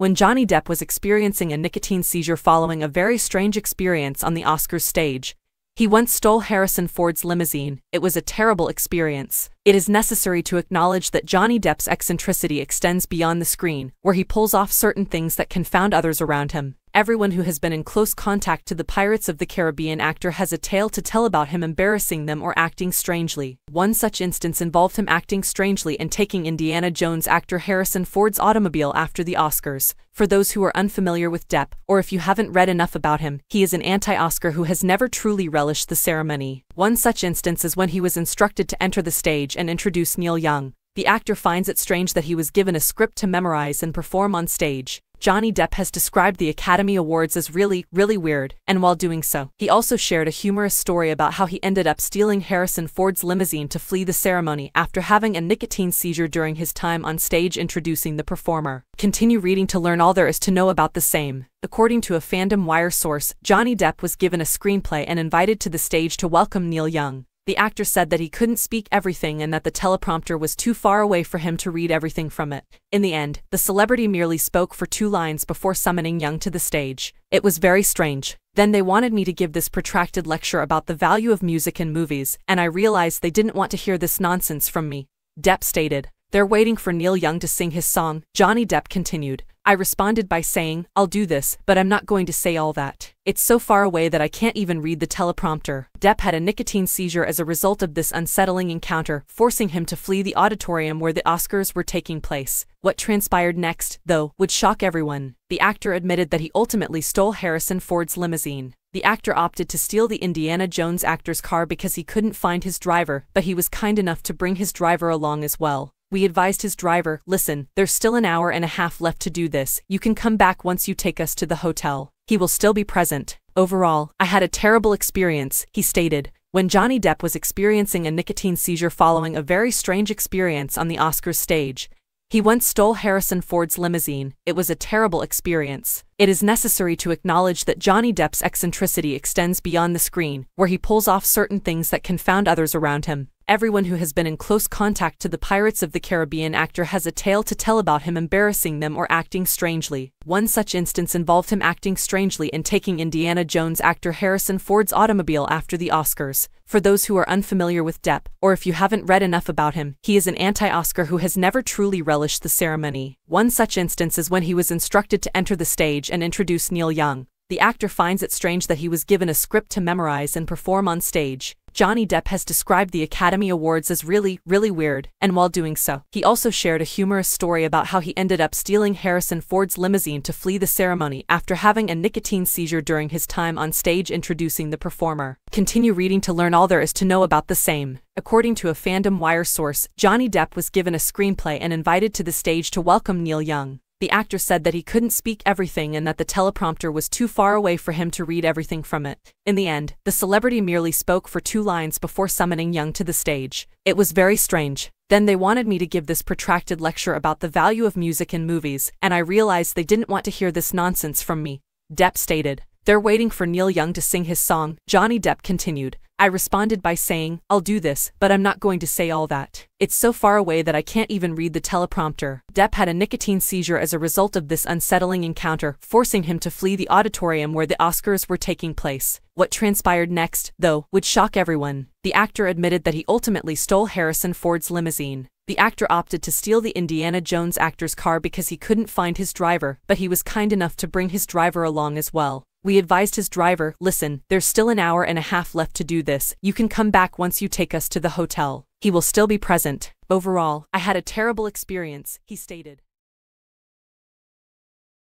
when Johnny Depp was experiencing a nicotine seizure following a very strange experience on the Oscars stage. He once stole Harrison Ford's limousine, it was a terrible experience. It is necessary to acknowledge that Johnny Depp's eccentricity extends beyond the screen, where he pulls off certain things that confound others around him. Everyone who has been in close contact to the Pirates of the Caribbean actor has a tale to tell about him embarrassing them or acting strangely. One such instance involved him acting strangely and taking Indiana Jones actor Harrison Ford's automobile after the Oscars. For those who are unfamiliar with Depp, or if you haven't read enough about him, he is an anti-Oscar who has never truly relished the ceremony. One such instance is when he was instructed to enter the stage and introduce Neil Young. The actor finds it strange that he was given a script to memorize and perform on stage. Johnny Depp has described the Academy Awards as really, really weird, and while doing so, he also shared a humorous story about how he ended up stealing Harrison Ford's limousine to flee the ceremony after having a nicotine seizure during his time on stage introducing the performer. Continue reading to learn all there is to know about the same. According to a Fandom Wire source, Johnny Depp was given a screenplay and invited to the stage to welcome Neil Young. The actor said that he couldn't speak everything and that the teleprompter was too far away for him to read everything from it. In the end, the celebrity merely spoke for two lines before summoning Young to the stage. It was very strange. Then they wanted me to give this protracted lecture about the value of music in movies, and I realized they didn't want to hear this nonsense from me. Depp stated. They're waiting for Neil Young to sing his song, Johnny Depp continued. I responded by saying, I'll do this, but I'm not going to say all that. It's so far away that I can't even read the teleprompter. Depp had a nicotine seizure as a result of this unsettling encounter, forcing him to flee the auditorium where the Oscars were taking place. What transpired next, though, would shock everyone. The actor admitted that he ultimately stole Harrison Ford's limousine. The actor opted to steal the Indiana Jones actor's car because he couldn't find his driver, but he was kind enough to bring his driver along as well. We advised his driver, listen, there's still an hour and a half left to do this, you can come back once you take us to the hotel. He will still be present. Overall, I had a terrible experience, he stated, when Johnny Depp was experiencing a nicotine seizure following a very strange experience on the Oscars stage. He once stole Harrison Ford's limousine, it was a terrible experience. It is necessary to acknowledge that Johnny Depp's eccentricity extends beyond the screen, where he pulls off certain things that confound others around him everyone who has been in close contact to the Pirates of the Caribbean actor has a tale to tell about him embarrassing them or acting strangely. One such instance involved him acting strangely in taking Indiana Jones actor Harrison Ford's automobile after the Oscars. For those who are unfamiliar with Depp, or if you haven't read enough about him, he is an anti-Oscar who has never truly relished the ceremony. One such instance is when he was instructed to enter the stage and introduce Neil Young. The actor finds it strange that he was given a script to memorize and perform on stage. Johnny Depp has described the Academy Awards as really, really weird, and while doing so, he also shared a humorous story about how he ended up stealing Harrison Ford's limousine to flee the ceremony after having a nicotine seizure during his time on stage introducing the performer. Continue reading to learn all there is to know about the same. According to a Fandom Wire source, Johnny Depp was given a screenplay and invited to the stage to welcome Neil Young. The actor said that he couldn't speak everything and that the teleprompter was too far away for him to read everything from it. In the end, the celebrity merely spoke for two lines before summoning Young to the stage. It was very strange. Then they wanted me to give this protracted lecture about the value of music in movies, and I realized they didn't want to hear this nonsense from me. Depp stated. They're waiting for Neil Young to sing his song, Johnny Depp continued. I responded by saying, I'll do this, but I'm not going to say all that. It's so far away that I can't even read the teleprompter. Depp had a nicotine seizure as a result of this unsettling encounter, forcing him to flee the auditorium where the Oscars were taking place. What transpired next, though, would shock everyone. The actor admitted that he ultimately stole Harrison Ford's limousine. The actor opted to steal the Indiana Jones actor's car because he couldn't find his driver, but he was kind enough to bring his driver along as well. We advised his driver, listen, there's still an hour and a half left to do this, you can come back once you take us to the hotel. He will still be present. Overall, I had a terrible experience, he stated.